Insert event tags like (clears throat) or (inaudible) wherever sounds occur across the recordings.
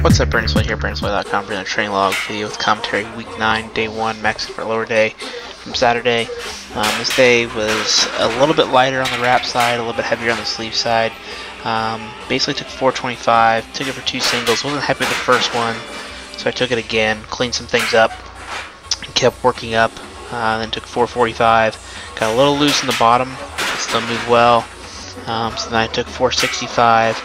BrandonSmitley.com for the training log video with commentary week 9, day 1, max effort lower day from Saturday. Um, this day was a little bit lighter on the wrap side, a little bit heavier on the sleeve side. Um, basically took 425, took it for two singles, wasn't happy with the first one, so I took it again, cleaned some things up, and kept working up. Uh, then took 445, got a little loose in the bottom, still moved well. Um, so then I took 465,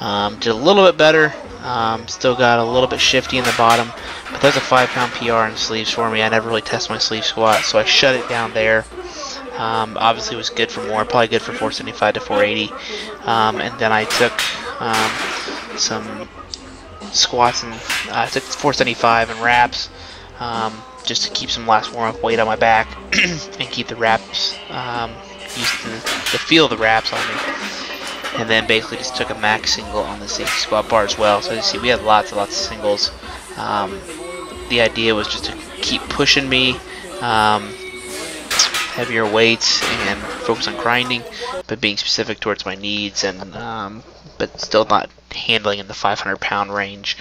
um, did a little bit better, um, still got a little bit shifty in the bottom, but that's a 5 pound PR in sleeves for me. I never really test my sleeve squat, so I shut it down there. Um, obviously, was good for more, probably good for 475 to 480. Um, and then I took um, some squats and uh, took 475 and wraps um, just to keep some last warm up weight on my back (clears throat) and keep the wraps um, used to the feel of the wraps on me. And then basically just took a max single on the safety squat bar as well. So you see, we had lots and lots of singles. Um, the idea was just to keep pushing me, um, heavier weights, and focus on grinding, but being specific towards my needs, and um, but still not handling in the 500 pound range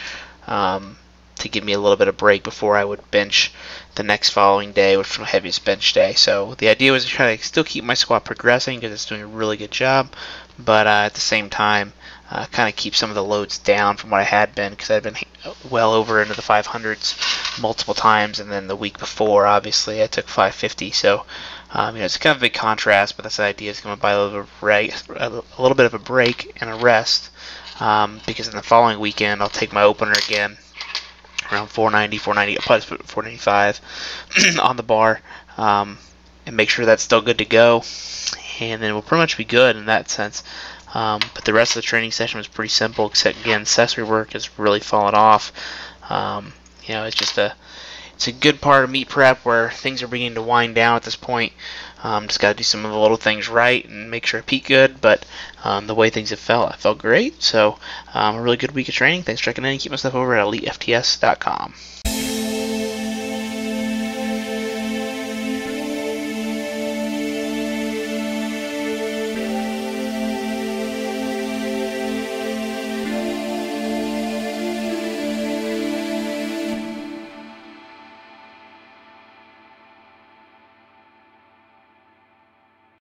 um, to give me a little bit of break before I would bench the next following day, which was my heaviest bench day. So the idea was to try to still keep my squat progressing because it's doing a really good job, but uh, at the same time, uh, kind of keep some of the loads down from what I had been because I'd been well over into the 500s multiple times, and then the week before, obviously, I took 550. So um, you know, it's kind of a big contrast, but that's the idea is going to buy a little, break, a little bit of a break and a rest um, because in the following weekend I'll take my opener again around 490, 490, plus 495 (clears throat) on the bar, um, and make sure that's still good to go. And then we'll pretty much be good in that sense. Um, but the rest of the training session was pretty simple, except again, accessory work has really fallen off. Um, you know, it's just a it's a good part of meet prep where things are beginning to wind down at this point. Um, just got to do some of the little things right and make sure I peak good. But um, the way things have felt, I felt great. So um, a really good week of training. Thanks for checking in. Keep my stuff over at elitefts.com.